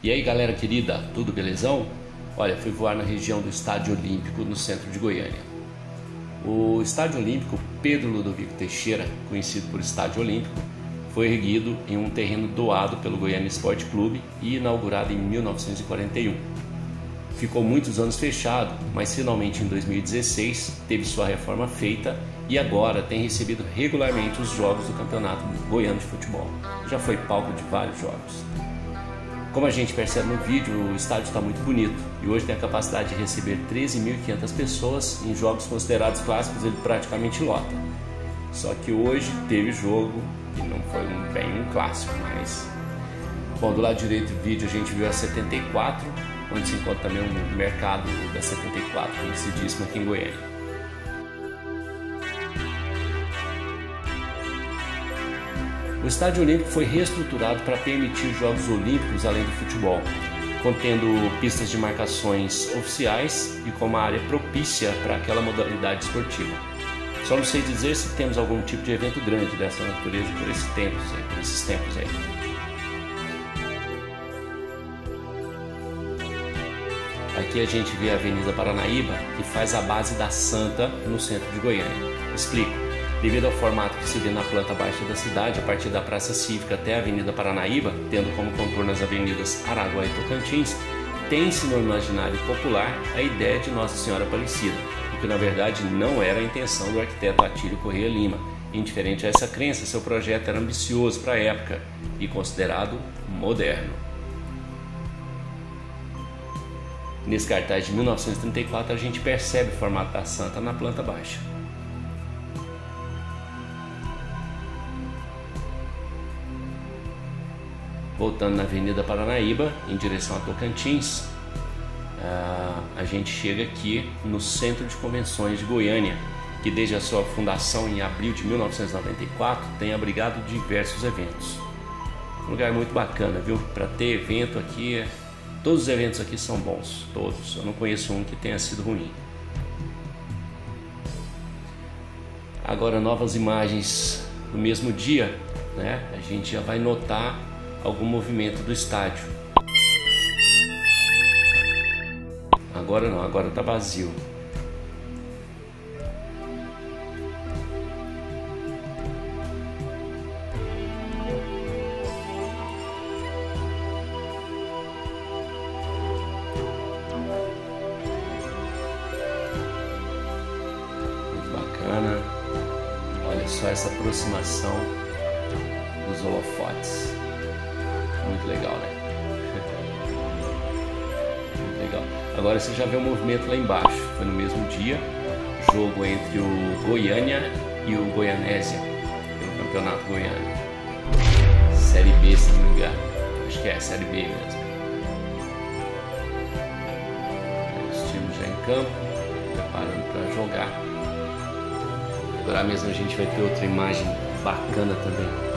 E aí galera querida, tudo belezão? Olha, fui voar na região do Estádio Olímpico, no centro de Goiânia. O Estádio Olímpico Pedro Ludovico Teixeira, conhecido por Estádio Olímpico, foi erguido em um terreno doado pelo Goiânia Esporte Clube e inaugurado em 1941. Ficou muitos anos fechado, mas finalmente em 2016 teve sua reforma feita e agora tem recebido regularmente os jogos do Campeonato Goiano de Futebol. Já foi palco de vários jogos. Como a gente percebe no vídeo, o estádio está muito bonito e hoje tem a capacidade de receber 13.500 pessoas. Em jogos considerados clássicos, ele praticamente lota. Só que hoje teve jogo e não foi um, bem um clássico, mas. Bom, do lado direito do vídeo a gente viu a 74, onde se encontra também um mercado da 74, conhecidíssimo aqui em Goiânia. O Estádio Olímpico foi reestruturado para permitir Jogos Olímpicos além do futebol, contendo pistas de marcações oficiais e com uma área propícia para aquela modalidade esportiva. Só não sei dizer se temos algum tipo de evento grande dessa natureza por por esses tempos aí. Aqui a gente vê a Avenida Paranaíba, que faz a base da Santa no centro de Goiânia. Explico. Devido ao formato que se vê na planta baixa da cidade, a partir da Praça Cívica até a Avenida Paranaíba, tendo como contorno as avenidas Araguá e Tocantins, tem-se no imaginário popular a ideia de Nossa Senhora Aparecida, o que na verdade não era a intenção do arquiteto Atílio Correia Lima. Indiferente a essa crença, seu projeto era ambicioso para a época e considerado moderno. Nesse cartaz de 1934 a gente percebe o formato da Santa na planta baixa. Voltando na Avenida Paranaíba, em direção a Tocantins, uh, a gente chega aqui no Centro de Convenções de Goiânia, que desde a sua fundação em abril de 1994 tem abrigado diversos eventos. Um lugar muito bacana, viu? Para ter evento aqui, todos os eventos aqui são bons, todos. Eu não conheço um que tenha sido ruim. Agora novas imagens do mesmo dia, né? A gente já vai notar algum movimento do estádio. Agora não, agora está vazio. Olha só essa aproximação dos holofotes. Muito legal, né? Muito legal. Agora você já vê o movimento lá embaixo. Foi no mesmo dia, jogo entre o Goiânia e o Goianésia, pelo Campeonato Goiano. Série B, se não me engano. Acho que é Série B mesmo. Os times já em campo, preparando para jogar. Agora mesmo a gente vai ter outra imagem bacana também.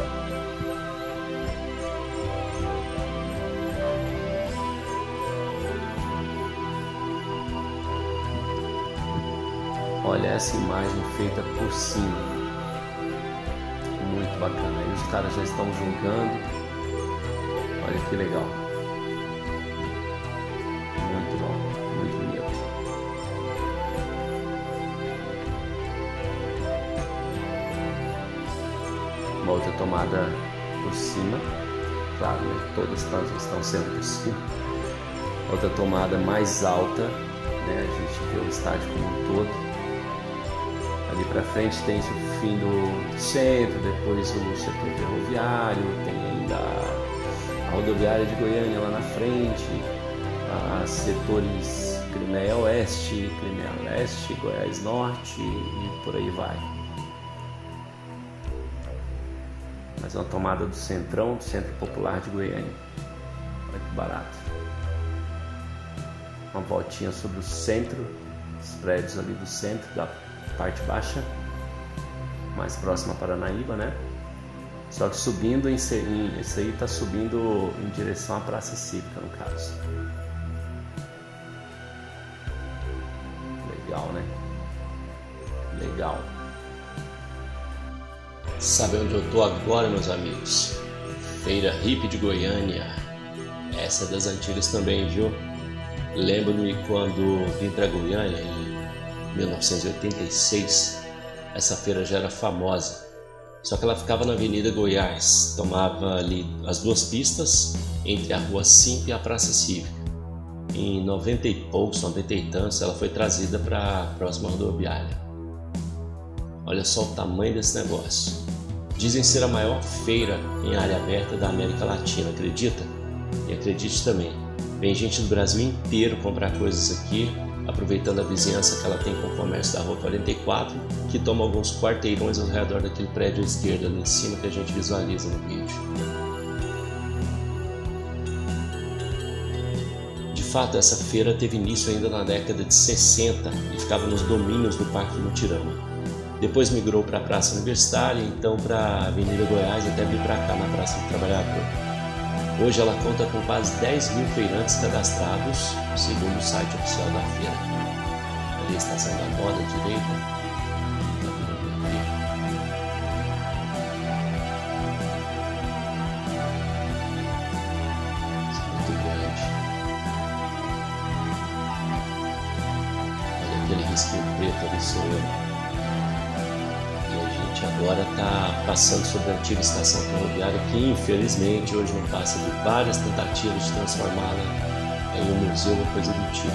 Olha essa imagem feita por cima. Muito bacana. Aí os caras já estão jogando. Olha que legal. Muito bom. Muito bonito. Uma outra tomada por cima. Claro, né? todas estão sendo por cima. Outra tomada mais alta. Né? A gente vê o estádio como um todo para frente tem o fim do centro, depois o setor ferroviário, tem ainda a rodoviária de Goiânia lá na frente, os setores Crimeia Oeste, Crimeia Leste, Goiás Norte e por aí vai. Mais uma tomada do centrão, do Centro Popular de Goiânia. Olha que barato. Uma voltinha sobre o centro, os prédios ali do centro da parte baixa, mais próxima a Paranaíba, né? Só que subindo em, isso aí está subindo em direção à Praça Cívica, no caso. Legal, né? Legal. Sabe onde eu tô agora, meus amigos? Feira Hip de Goiânia. Essa é das antigas também, viu? Lembro-me quando vim para Goiânia em 1986, essa feira já era famosa. Só que ela ficava na Avenida Goiás, tomava ali as duas pistas entre a Rua Simp e a Praça Cívica. Em 90 e poucos, 90 e tantos, ela foi trazida para a próxima rodoviária. Olha só o tamanho desse negócio. Dizem ser a maior feira em área aberta da América Latina, acredita? E acredite também, vem gente do Brasil inteiro comprar coisas aqui, aproveitando a vizinhança que ela tem com o comércio da Rua 44, que toma alguns quarteirões ao redor daquele prédio à esquerda ali em cima que a gente visualiza no vídeo. De fato, essa feira teve início ainda na década de 60 e ficava nos domínios do Parque Mutirama. Depois migrou para a Praça Universitária, então para a Avenida Goiás até vir para cá na Praça do Trabalhador. Hoje ela conta com quase 10 mil feirantes cadastrados, segundo o site oficial da feira. Ali a estação da moda direita, aquele risquinho preto ali sou eu. E a gente agora está passando sobre a antiga estação ferroviária que infelizmente hoje não passa de várias tentativas de transformá-la em um museu ou coisa do tipo.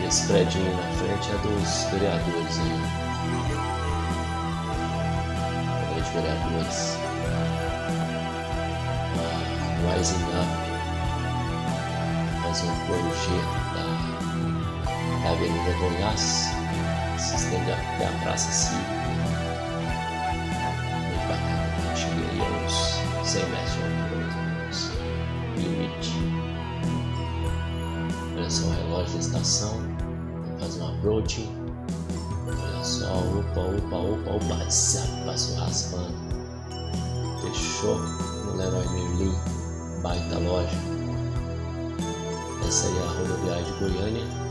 E esse prédio aí na frente é dos vereadores aí. Câmara de vereadores. Uh, rising Up. Mais um projeto da Avenida Goiás, se estende até a Praça Cívica. Uns 100 metros mais ou menos, limite. Olha só o relógio da estação, fazer um approaching. Olha só, opa, opa, opa, opa, passou raspando. Fechou no Leroy Merlin, baita loja. Essa aí é a rodoviária de Goiânia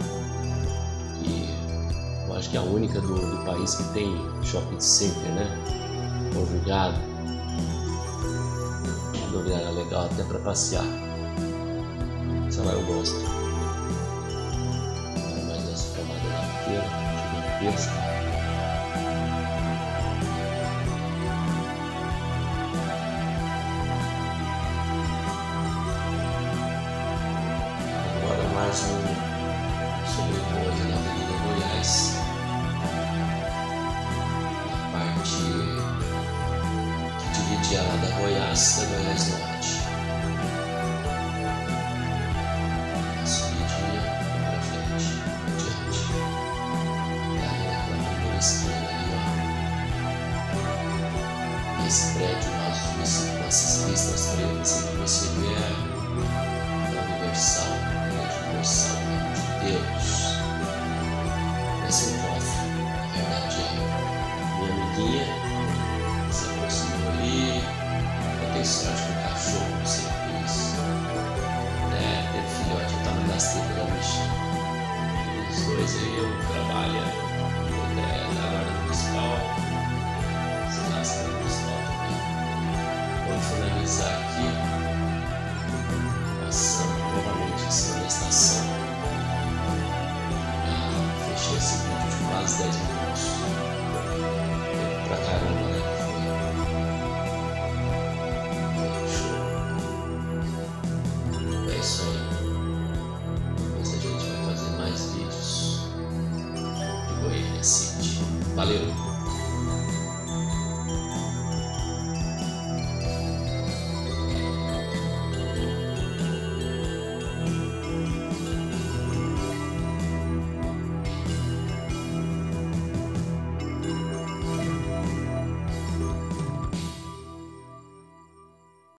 eu acho que é a única do, do país que tem shopping center, né? Conjugado. Rodoviária legal até para passear. Essa lá eu gosto. Mais essa formada na feira, gigantesca. Agora mais um Goiás, Goiás Norte. Subidinha pra frente, adiante. E aí na primeira esquina ali, ó. Esse prédio azul, com essas listas pretas que você vê é Universal, prédio Universal, de Deus. Os dois